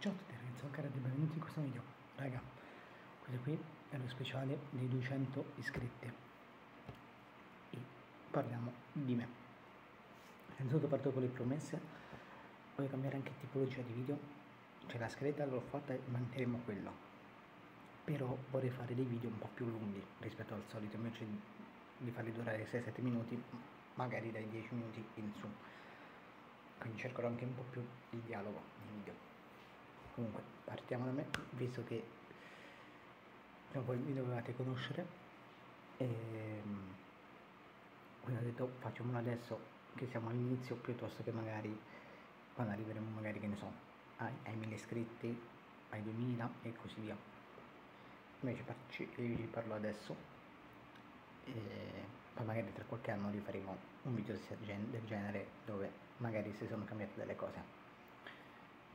Ciao a tutti ragazzi, sono Cara e benvenuti in questo video. Raga, questo qui è lo speciale dei 200 iscritti. E parliamo di me. Innanzitutto parto con le promesse. Voglio cambiare anche tipologia di video. Cioè la scaletta l'ho fatta e manterremo quello. Però vorrei fare dei video un po' più lunghi rispetto al solito, invece di farli durare 6-7 minuti, magari dai 10 minuti in su quindi cercherò anche un po' più di dialogo nei video comunque partiamo da me visto che un po' mi dovevate conoscere. E ehm, quindi ho detto facciamolo adesso che siamo all'inizio piuttosto che magari quando arriveremo magari che ne so ai, ai 1000 iscritti ai 2000 e così via. Invece ci parlo adesso e poi magari tra qualche anno rifaremo un video del genere dove magari si sono cambiate delle cose.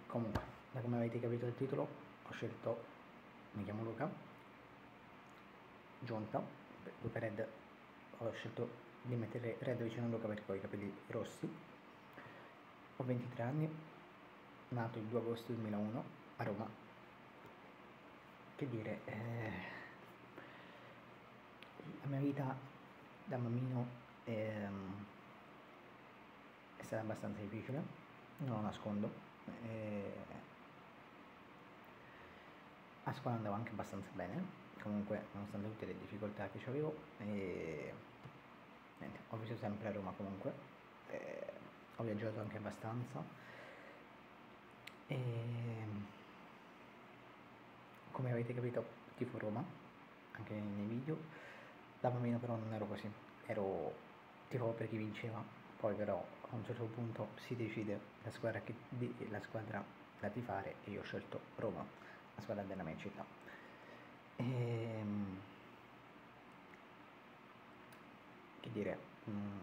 Comunque da come avete capito dal titolo ho scelto mi chiamo Luca giunta Luca Red ho scelto di mettere Red vicino a Luca perché ho i capelli rossi ho 23 anni nato il 2 agosto 2001 a Roma che dire eh, la mia vita da bambino è, ehm, è stata abbastanza difficile, non lo nascondo. E a scuola andavo anche abbastanza bene, comunque nonostante tutte le difficoltà che avevo. E, niente, ho vissuto sempre a Roma comunque, ho viaggiato anche abbastanza. E, come avete capito tifo Roma, anche nei video da bambino però non ero così, ero tipo per chi vinceva, poi però a un certo punto si decide la squadra, che, la squadra da tifare e io ho scelto Roma, squadra della mia città. E, ehm, che dire, mm,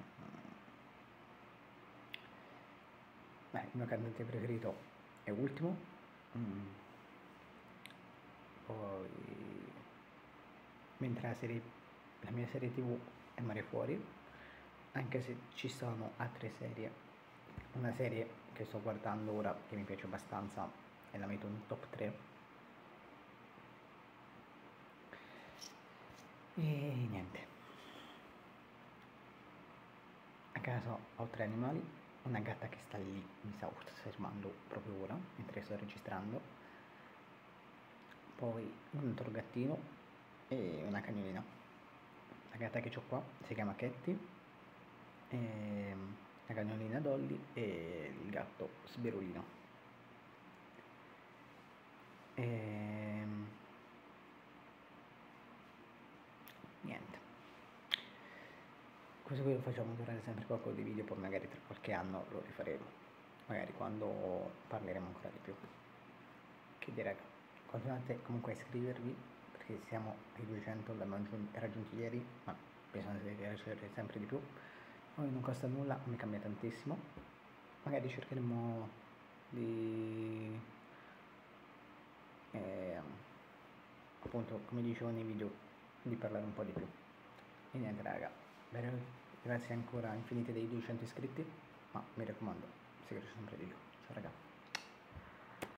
beh, il mio cantante preferito è Ultimo, mm, poi mentre la serie la mia serie tv è Mare Fuori, anche se ci sono altre serie. Una serie che sto guardando ora che mi piace abbastanza e la metto in top 3. E niente. A casa ho tre animali, una gatta che sta lì, mi sta osservando proprio ora, mentre sto registrando, poi un altro gattino e una cagnolina. La gatta che ho qua si chiama Ketty. La cagnolina Dolly e il gatto Sberolino. E... niente questo qui lo facciamo durare sempre poco di video poi magari tra qualche anno lo rifaremo magari quando parleremo ancora di più che dire continuate comunque a iscrivervi perché siamo ai 200, l'abbiamo raggiunti ieri, ma bisogna crescere sempre di più. Poi non costa nulla, mi cambia tantissimo. Magari cercheremo di... Eh, appunto, come dicevo nei video, di parlare un po' di più. E niente raga, grazie ancora infinite dei 200 iscritti, ma mi raccomando, cresce sempre di più. Ciao raga.